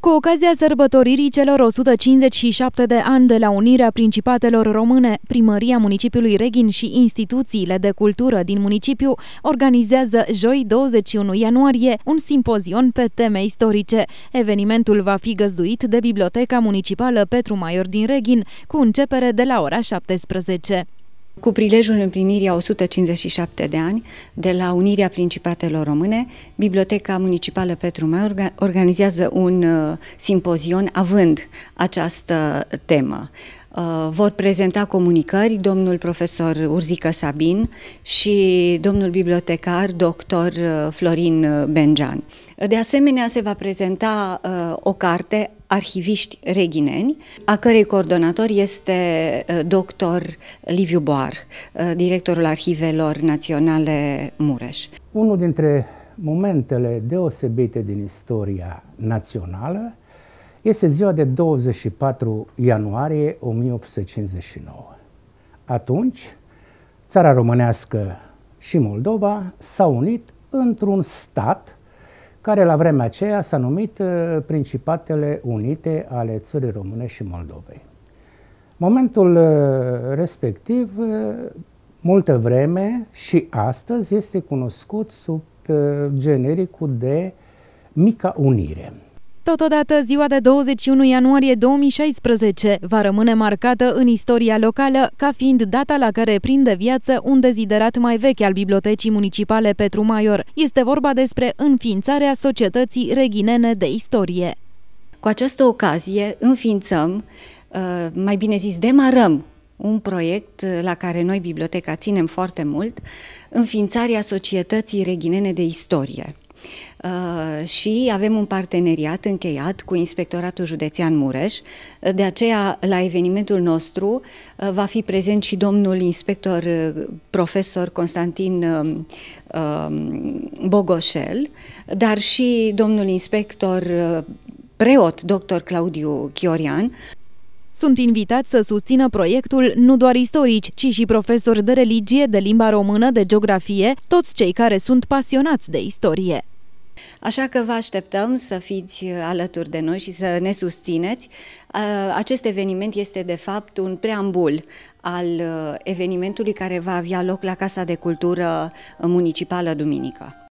Cu ocazia sărbătoririi celor 157 de ani de la Unirea Principatelor Române, Primăria Municipiului Reghin și instituțiile de cultură din municipiu organizează joi 21 ianuarie un simpozion pe teme istorice. Evenimentul va fi găzduit de Biblioteca Municipală Petru Maior din Reghin, cu începere de la ora 17. Cu prilejul împlinirii a 157 de ani de la Unirea Principatelor Române, Biblioteca Municipală Petru Mai organizează un uh, simpozion având această temă. Uh, vor prezenta comunicări domnul profesor Urzică Sabin și domnul bibliotecar dr. Uh, Florin Benjan. De asemenea, se va prezenta uh, o carte Arhiviști reghineni, a cărei coordonator este uh, dr. Liviu Boar, uh, directorul Arhivelor Naționale Mureș. Unul dintre momentele deosebite din istoria națională este ziua de 24 ianuarie 1859. Atunci, țara românească și Moldova s-au unit într-un stat care la vremea aceea s-a numit uh, Principatele Unite ale Țării Române și Moldovei. Momentul uh, respectiv, uh, multă vreme și astăzi, este cunoscut sub genericul de Mica Unire. Totodată, ziua de 21 ianuarie 2016 va rămâne marcată în istoria locală ca fiind data la care prinde viață un deziderat mai vechi al Bibliotecii Municipale Petru Maior. Este vorba despre înființarea Societății Reghinene de Istorie. Cu această ocazie înființăm, uh, mai bine zis, demarăm un proiect la care noi, biblioteca, ținem foarte mult, înființarea Societății Reghinene de Istorie. Uh, și avem un parteneriat încheiat cu Inspectoratul Județean Mureș. De aceea, la evenimentul nostru uh, va fi prezent și domnul inspector uh, profesor Constantin um, um, Bogoșel, dar și domnul inspector preot dr. Claudiu Chiorian, sunt invitați să susțină proiectul nu doar istorici, ci și profesori de religie, de limba română, de geografie, toți cei care sunt pasionați de istorie. Așa că vă așteptăm să fiți alături de noi și să ne susțineți. Acest eveniment este de fapt un preambul al evenimentului care va avea loc la Casa de Cultură Municipală duminică.